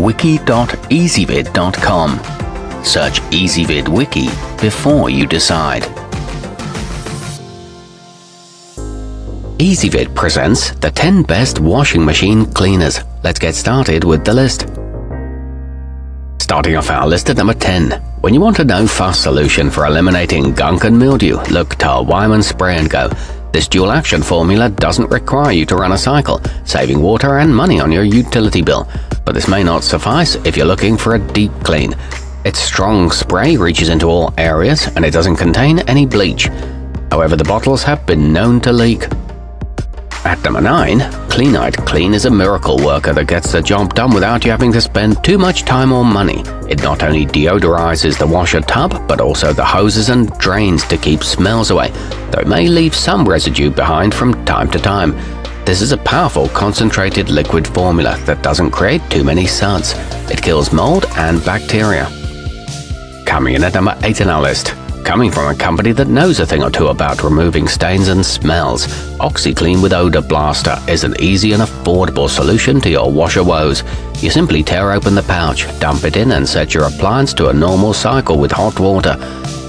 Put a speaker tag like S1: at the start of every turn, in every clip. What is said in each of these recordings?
S1: wiki.ezvid.com. Search Ezvid Wiki before you decide. Ezvid presents the 10 best washing machine cleaners. Let's get started with the list. Starting off our list at number 10. When you want a no-fuss solution for eliminating gunk and mildew, look to Weiman Spray & Go. This dual action formula doesn't require you to run a cycle, saving water and money on your utility bill. But this may not suffice if you're looking for a deep clean. Its strong spray reaches into all areas and it doesn't contain any bleach. However, the bottles have been known to leak. At number 9, Cleanite Clean is a miracle worker that gets the job done without you having to spend too much time or money. It not only deodorizes the washer tub, but also the hoses and drains to keep smells away, though it may leave some residue behind from time to time. This is a powerful concentrated liquid formula that doesn't create too many suds. It kills mold and bacteria. Coming in at number 8 on our list, Coming from a company that knows a thing or two about removing stains and smells, OxiClean with Odor Blaster is an easy and affordable solution to your washer woes. You simply tear open the pouch, dump it in and set your appliance to a normal cycle with hot water.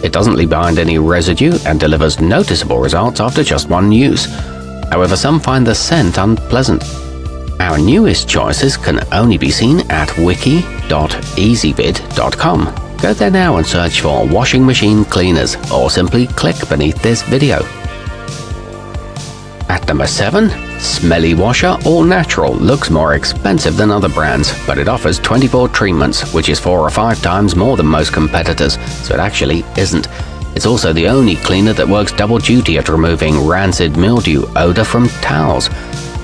S1: It doesn't leave behind any residue and delivers noticeable results after just one use. However, some find the scent unpleasant. Our newest choices can only be seen at wiki.ezvid.com. Go there now and search for washing machine cleaners or simply click beneath this video. At number 7, Smelly Washer All Natural looks more expensive than other brands, but it offers 24 treatments, which is 4 or 5 times more than most competitors, so it actually isn't. It's also the only cleaner that works double duty at removing rancid mildew odor from towels.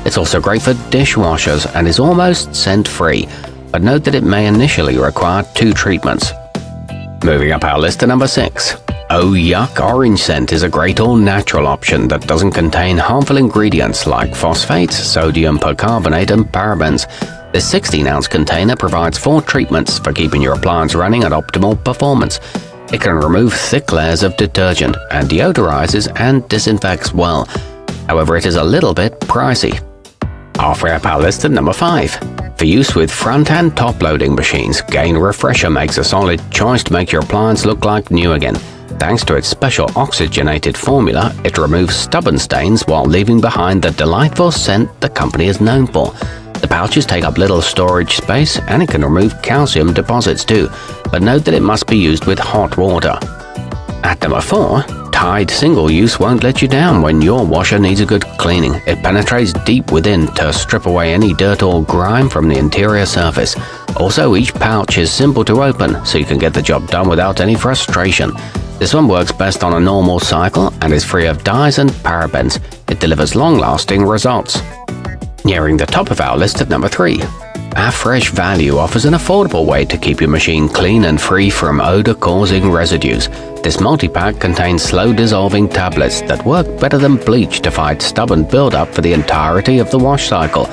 S1: It's also great for dishwashers and is almost scent free, but note that it may initially require two treatments, Moving up our list to number 6. Oh Yuck Orange Scent is a great all-natural option that doesn't contain harmful ingredients like phosphates, sodium percarbonate and parabens. This 16-ounce container provides four treatments for keeping your appliance running at optimal performance. It can remove thick layers of detergent and deodorizes and disinfects well. However, it is a little bit pricey. Our list at number 5. For use with front and top loading machines, Gain Refresher makes a solid choice to make your appliance look like new again. Thanks to its special oxygenated formula, it removes stubborn stains while leaving behind the delightful scent the company is known for. The pouches take up little storage space and it can remove calcium deposits too, but note that it must be used with hot water. At number 4, Tide Single Use won't let you down when your washer needs a good cleaning. It penetrates deep within to strip away any dirt or grime from the interior surface. Also, each pouch is simple to open, so you can get the job done without any frustration. This one works best on a normal cycle and is free of dyes and parabens. It delivers long-lasting results. Nearing the top of our list at number 3. Affresh Value offers an affordable way to keep your machine clean and free from odor-causing residues. This multi-pack contains slow-dissolving tablets that work better than bleach to fight stubborn buildup for the entirety of the wash cycle.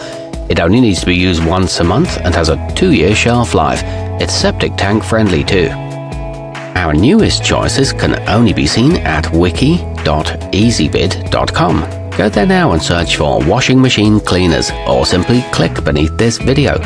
S1: It only needs to be used once a month and has a two-year shelf life. It's septic tank friendly too. Our newest choices can only be seen at wiki.ezvid.com. Go there now and search for washing machine cleaners or simply click beneath this video.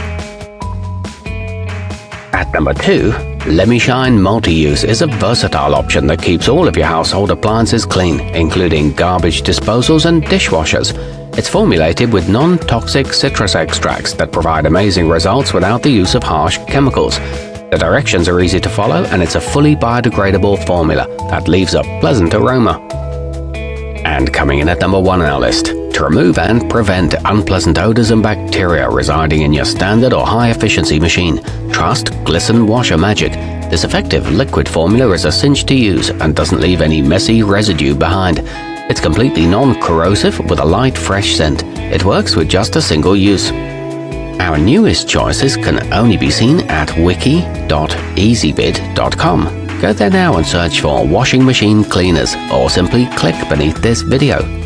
S1: At number 2, Lemi Shine Multi-Use is a versatile option that keeps all of your household appliances clean, including garbage disposals and dishwashers. It's formulated with non-toxic citrus extracts that provide amazing results without the use of harsh chemicals. The directions are easy to follow and it's a fully biodegradable formula that leaves a pleasant aroma. And coming in at number one on our list, to remove and prevent unpleasant odors and bacteria residing in your standard or high efficiency machine, trust Glisten Washer Magic. This effective liquid formula is a cinch to use and doesn't leave any messy residue behind. It's completely non-corrosive with a light fresh scent. It works with just a single use. Our newest choices can only be seen at wiki.ezvid.com. Go there now and search for washing machine cleaners or simply click beneath this video.